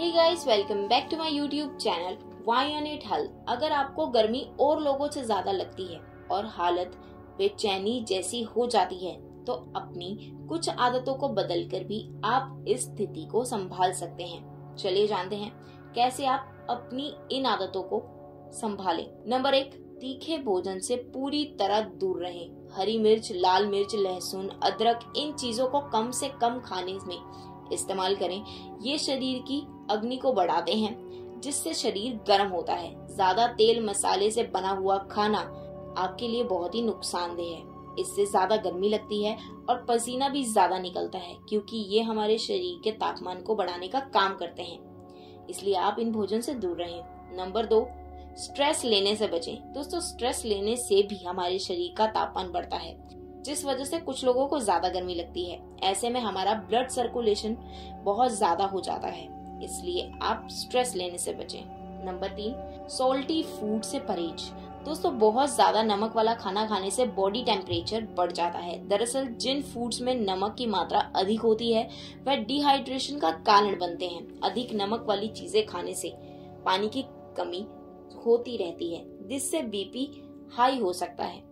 Guys welcome back to my YouTube channel why on it हल अगर आपको गर्मी और लोगों से ज़्यादा लगती है और हालत बेचैनी जैसी हो जाती है तो अपनी कुछ आदतों को बदलकर भी आप इस स्थिति को संभाल सकते हैं। चलिए जानते हैं कैसे आप अपनी इन आदतों को संभालें। नंबर एक, तीखे भोजन से पूरी तरह दूर रहें। हरी मिर्च, लाल मिर्च, लहसुन, अदरक, इन चीज़ों को कम से कम खाने में इस्तेमाल करें। ये शरीर की अग्नि को बढ़ाते हैं, जिससे शरीर गर्म होता है। ज़्यादा तेल मसाले से बना हुआ खाना आपके लिए बहुत ही नुकसानदेह है। इससे ज़्यादा गर्मी लगती है और पसीना भी ज़्यादा निकलता है, क्योंकि ये हमारे शरीर के तापमान को बढ़ाने का काम करते हैं। इसलिए आप इन भोजन से दूर रहें। नंबर दो, स्ट्रेस लेने से बचें। दोस्तों, स्ट्रेस लेने से भी हमारे शरीर का तापमान बढ़ता है। जिस वजह से कुछ लोगों को ज़्यादा गर्मी लगती है। ऐसे में हमारा ब्लड सर्कुलेशन बहुत ज़्यादा हो जाता है। इसलिए आप स्ट्रेस लेने से बचें। नंबर तीन सोल्टी फ़ूड से परहेज। दोस्तों, बहुत ज़्यादा नमक वाला खाना खाने से बॉडी टेम्परेचर बढ़ जाता है। दरअसल, जिन फूड्स में नमक की मात्रा अधिक होती है, वह डिहाइड्रेशन का कारण बनते हैं, अधिक नमक वाली चीज़ें खाने से। पानी की कमी होती रहती है। जिससे बीपी हाई हो सकता है।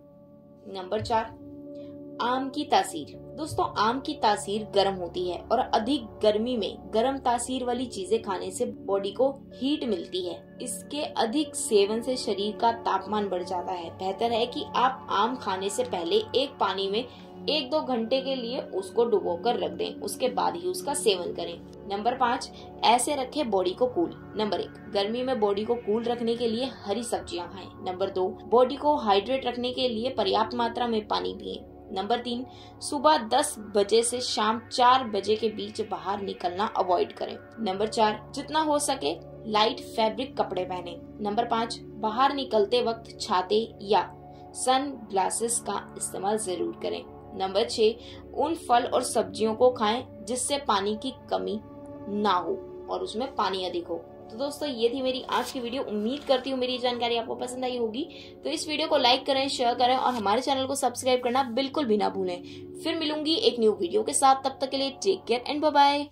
नंबर चार आम की तासीर। दोस्तों, आम की तासीर गर्म होती है और अधिक गर्मी में गर्म तासीर वाली चीज़ें खाने से बॉडी को हीट मिलती है। इसके अधिक सेवन से शरीर का तापमान बढ़ जाता है। बेहतर है कि आप आम खाने से पहले एक पानी में एक दो घंटे के लिए उसको डुबो कर रख दें। उसके बाद ही उसका सेवन करें। नंबर पाँच, ऐसे रखें बॉडी को कूल नंबर एक, गर्मी में बॉडी को कूल रखने के लिए हरी सब्ज़ियाँ खाएँ। नंबर दो बॉडी को हाइड्रेट रखने के लिए पर्याप्त मात्रा में पानी पिए। नंबर तीन, सुबह दस बजे से शाम चार बजे के बीच बाहर निकलना अवॉइड करें। नंबर चार, जितना हो सके लाइट फैब्रिक कपड़े पहने। नंबर पाँच, बाहर निकलते वक्त छाते या सन ग्लासेस का इस्तेमाल ज़रूर करें। नंबर छह, उन फल और सब्जियों को खाएँ जिससे पानी की कमी ना हो और उसमें पानी अधिक हो। तो दोस्तों, ये थी मेरी आज की वीडियो। उम्मीद करती हूँ मेरी जानकारी आपको पसंद आई होगी। तो इस वीडियो को लाइक करें शेयर करें और हमारे चैनल को सब्सक्राइब करना बिल्कुल भी ना भूलें। फिर मिलूँगी एक न्यू वीडियो के साथ। तब तक के लिए टेक केयर एंड बाय